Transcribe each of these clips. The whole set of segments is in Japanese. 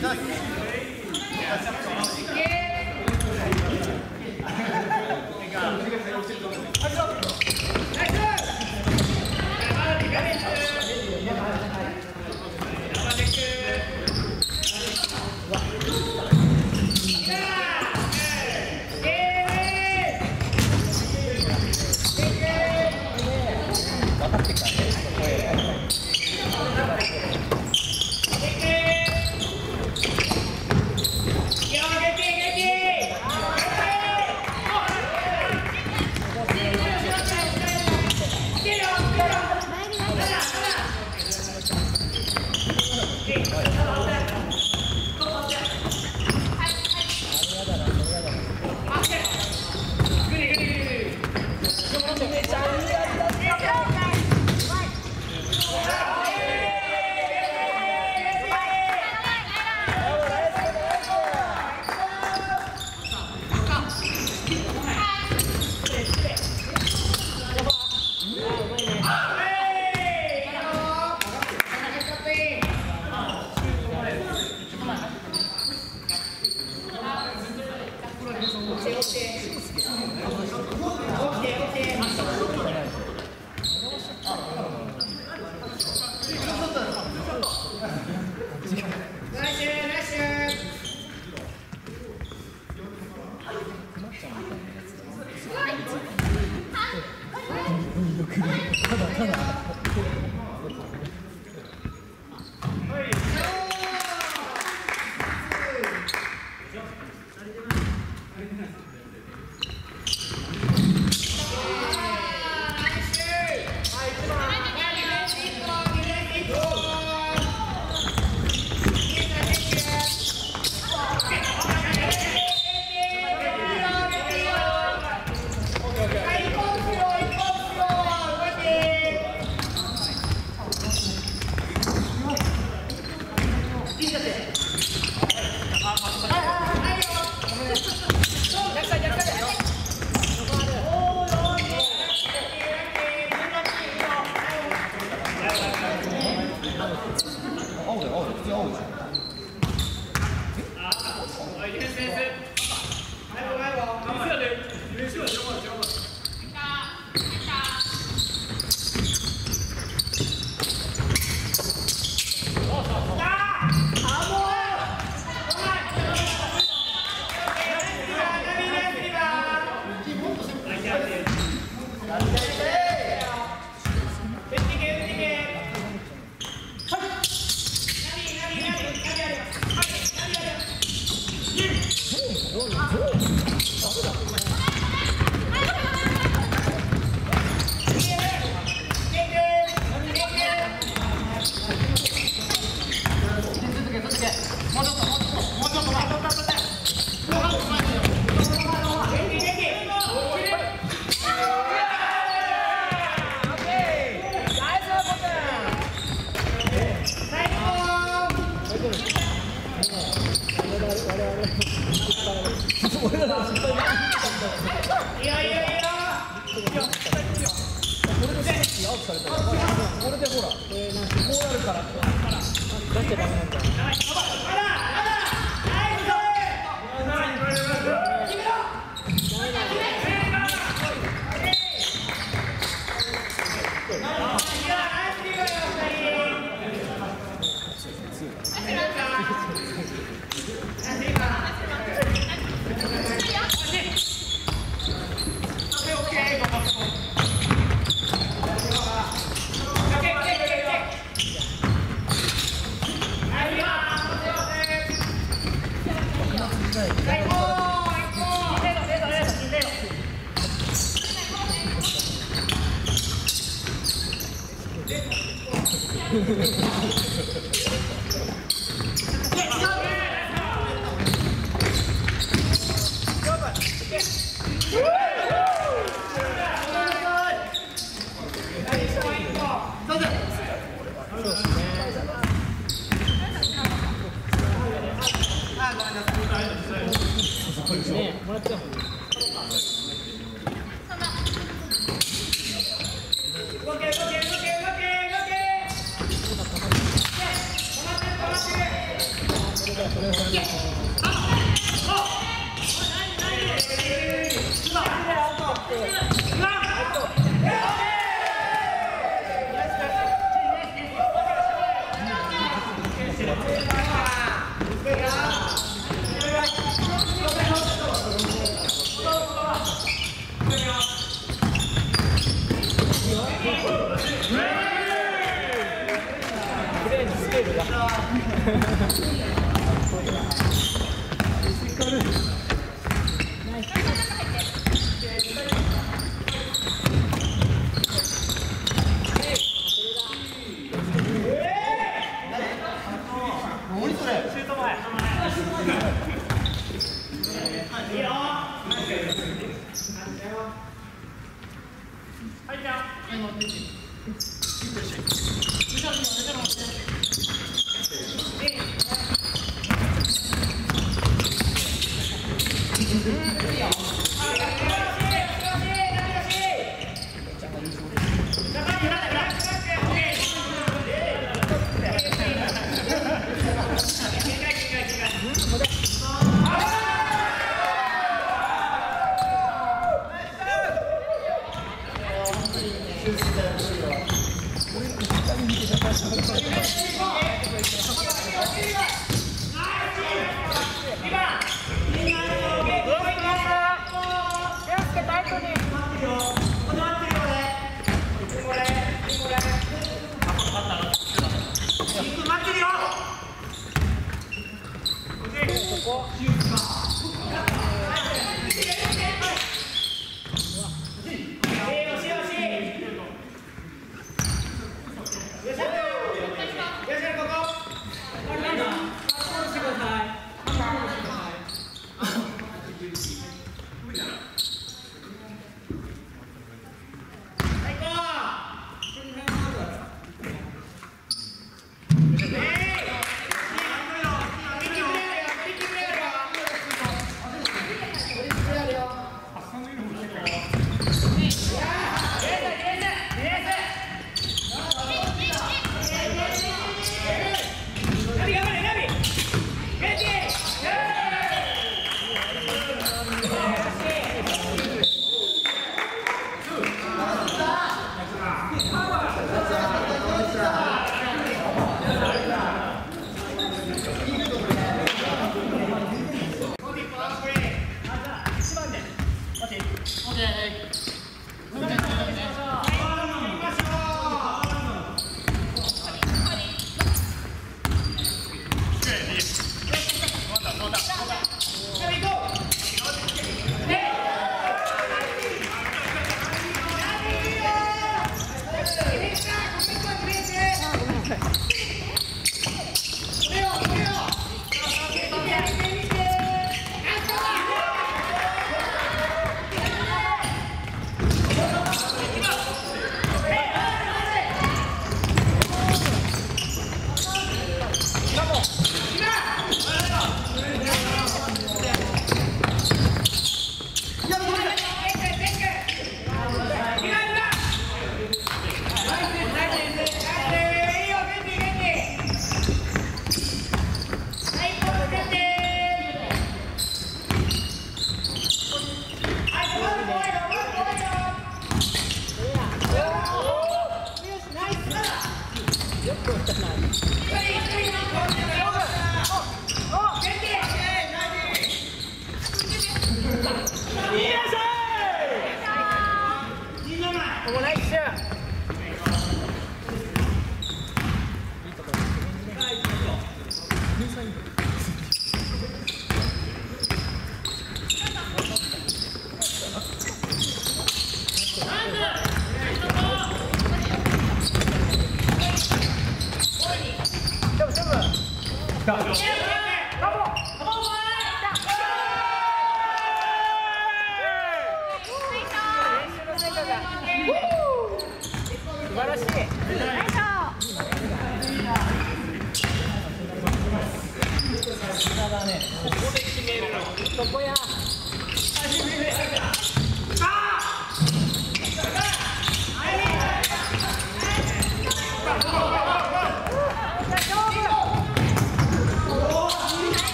그러니까 우리가 배울 수 있는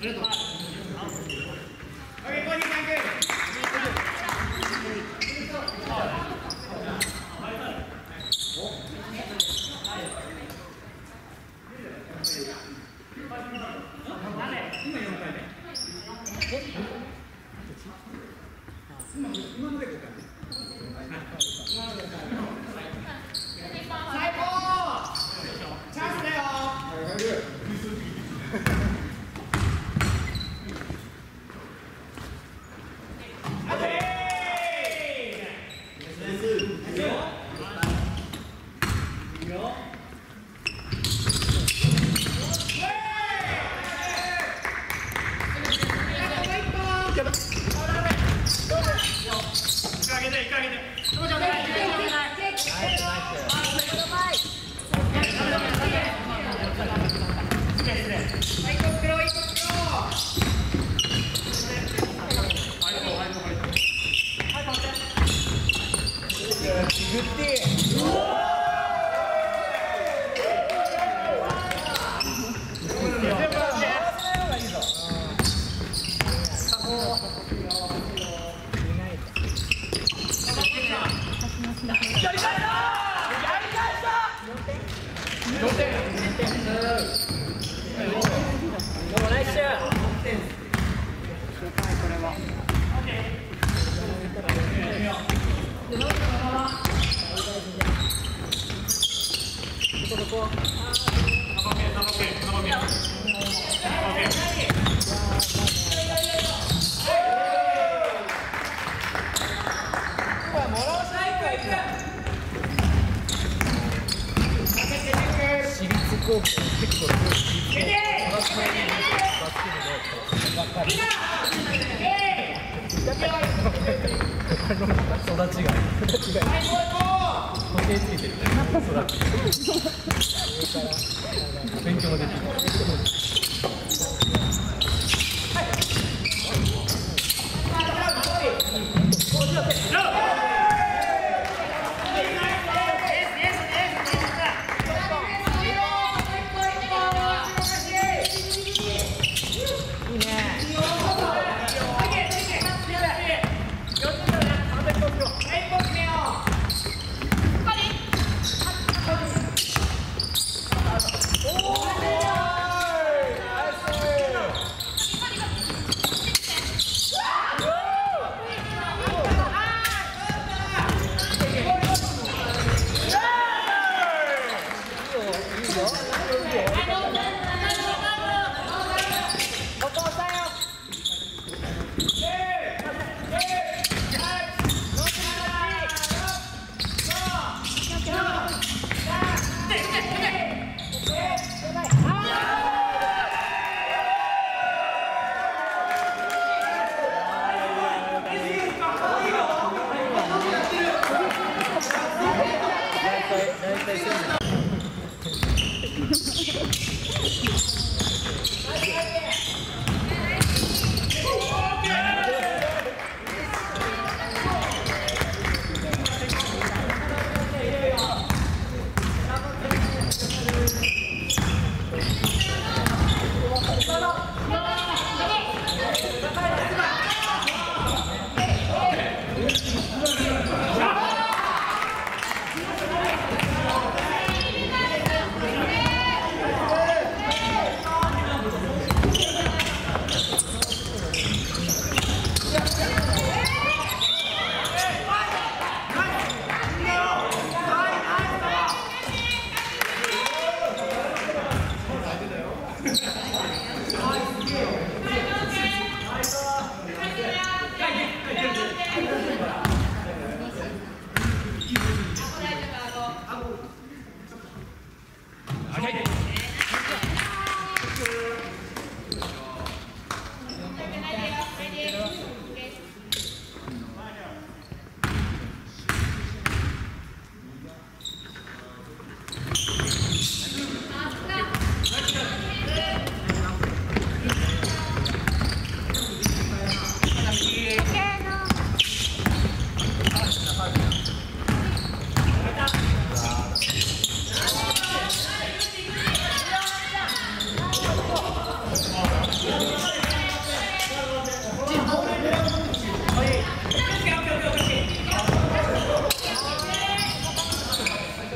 ありがとう。育ちが。育ちが時計ついてる育ち勉強できる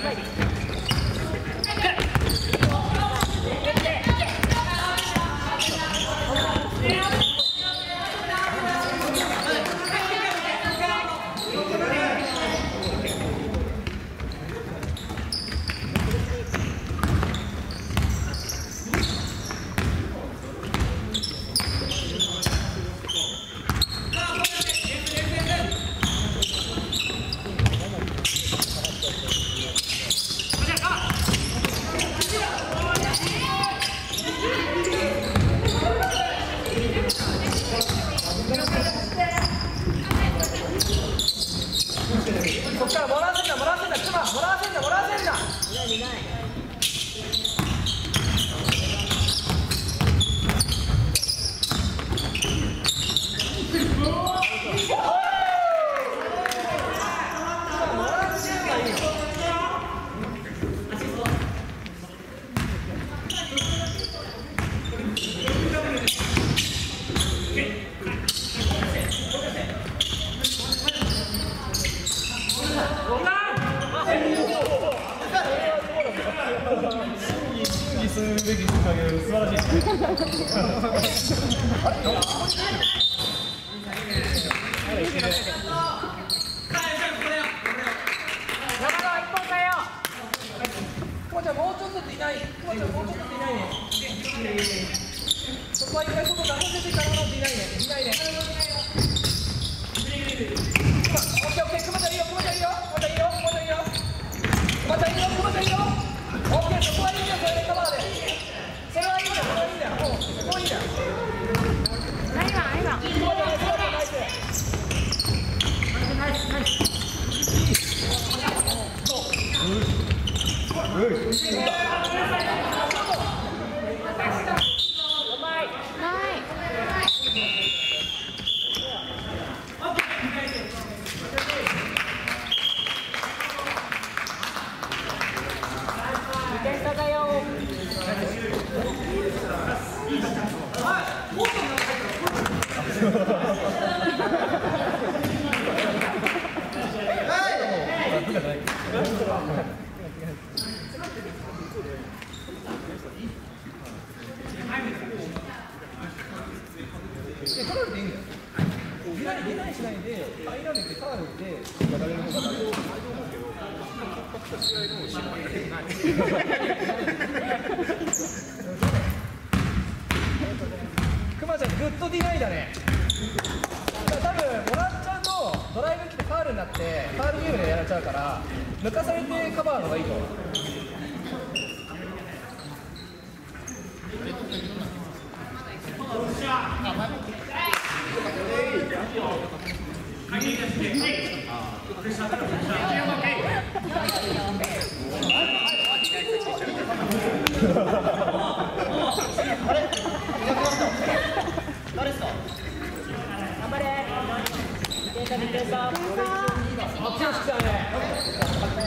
Ready.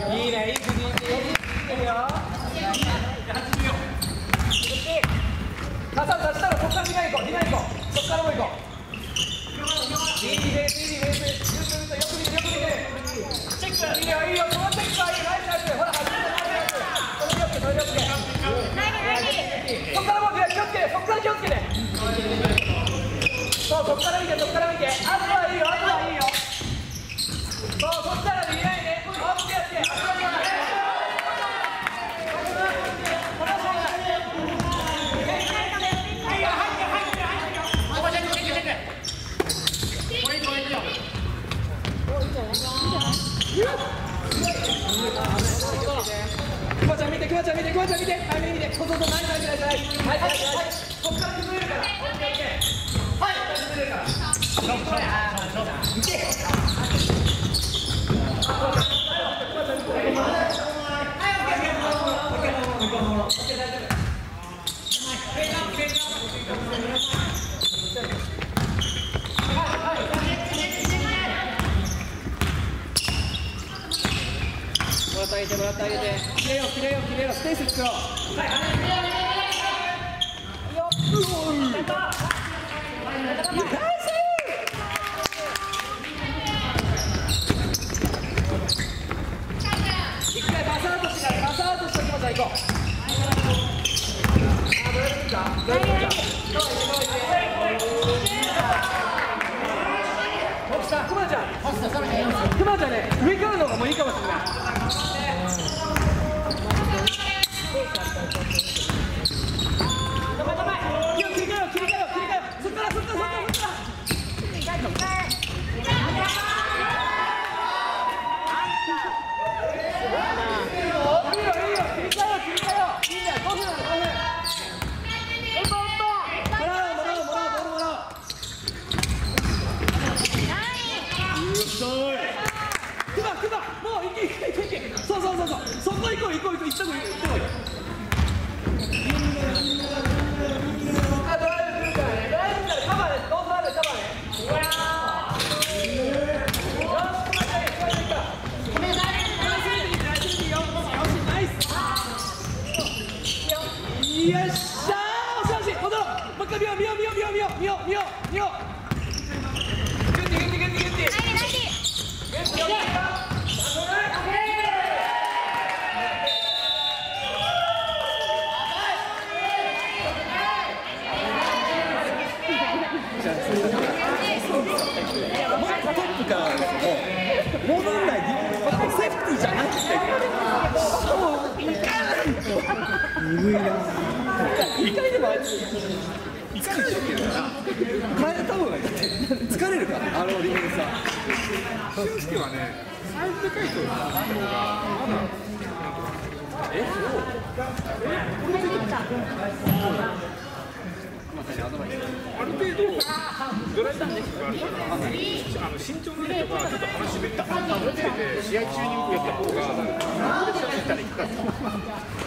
いいねいい振りいいいいよそっから見てそっから見て。あとはいいよあとはいいよ。まちゃん見てくまちゃん見て。はい見てそうそうそうナイスナイスナイスナイスはいはいはい。こっから。崩れるから。オッケーオッケーはい崩れるから。見てもらってあげてもらってあげて。切れよ切れよ切れよ。スペース作ろうはいよっナイス一回パスアウトしてからパスアウトしてきました行こう。あどれですかどれですかどう。いってどう。いってさあくまちゃんくまちゃんね上からの方がもう。いいかもしれない切り替えよう切り替えよう切り替えようそっからそっからそっからそっから切り替えよこいこう行こう行ったの行ったのがあるから、あの身長の例とか、ちょっと話しべりにつけて、試合中にやった方が、どうでしたら行くか。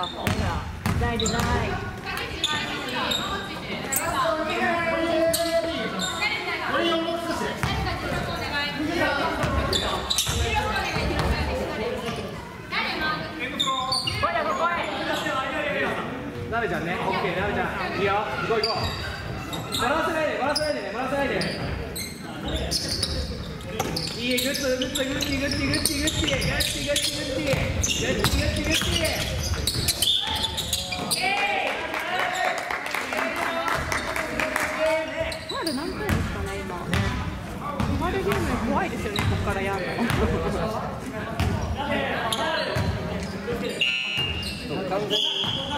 が本がないでない。なべちゃんね、オッケー、なべちゃん、いいよ、行こう行こう。バラせないで、バラせないでね、バラせないで。いい、グッド、グッド、グッディ、グッディ、グッディ、グッディ、グッディ、グッディ、グッディ、グッディ、グッディ。ル何回ですかね、今。生まれーム怖いですよね、ここからやるの。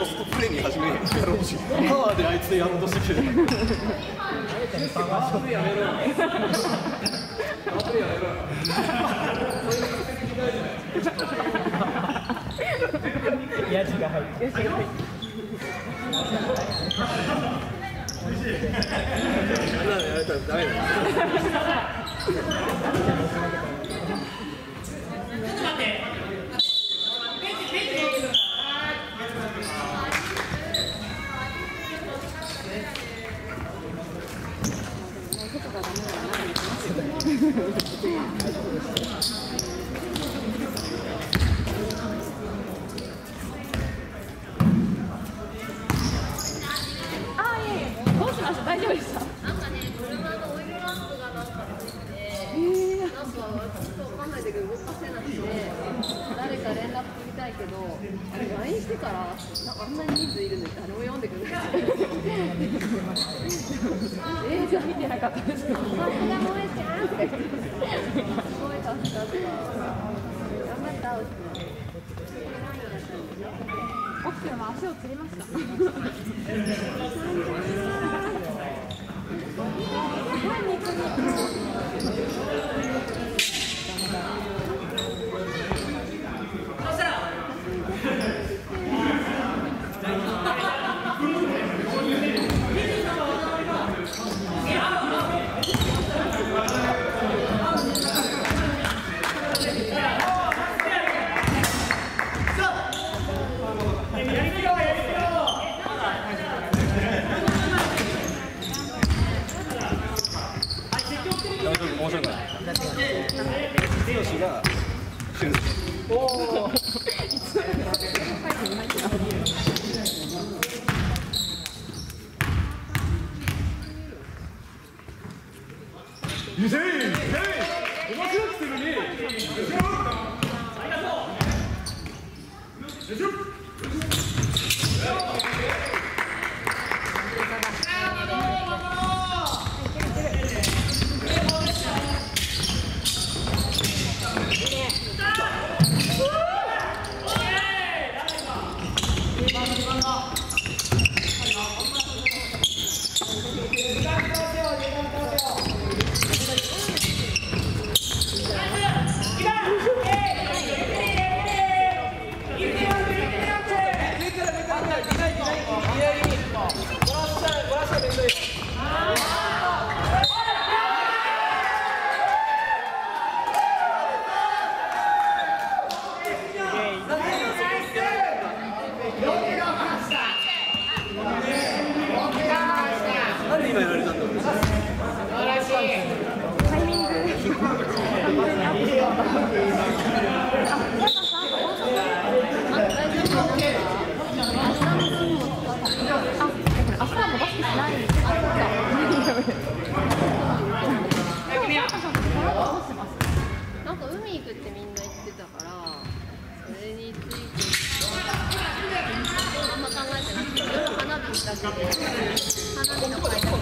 ストプレに始め、パワーであいつでやろうとしてきてる。る。ったらダメだよ。なんか海行くってみんな言ってたからそれについてあんま考えてなくて花火だけで花火の買いに行こ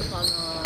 うかな。